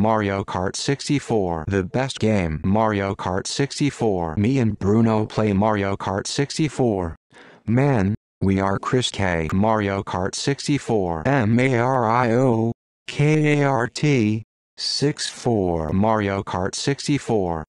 Mario Kart 64 The best game Mario Kart 64 Me and Bruno play Mario Kart 64 Man, we are Chris K. Mario Kart 64 M-A-R-I-O K-A-R-T 64 Mario Kart 64